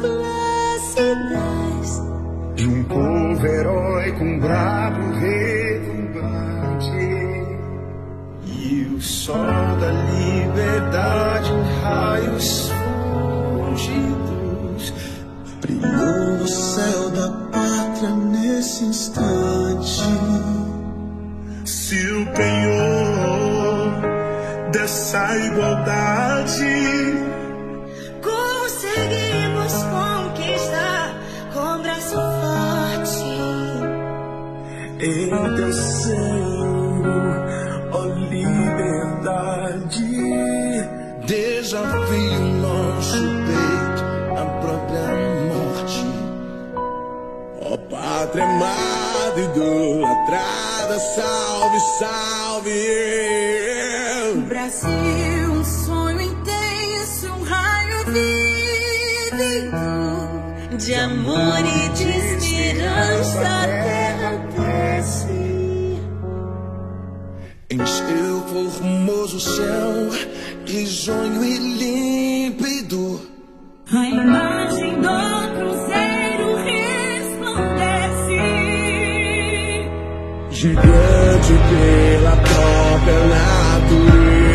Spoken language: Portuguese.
plácidas de um povo herói com brabo retumbante. E o sol da liberdade em raios fundidos. Brilhou no céu da pátria nesse instante. Se o penhor dessa igualdade em teu seio, ó liberdade. Desafio nosso peito à própria morte. Ó pátria amada, idolatrada, salve, salve. Brasil, um sonho intenso, um raio vívido de amor e de Encheu o formoso céu risonho e límpido. A imagem do cruzeiro resplandece. Gigante pela própria natureza.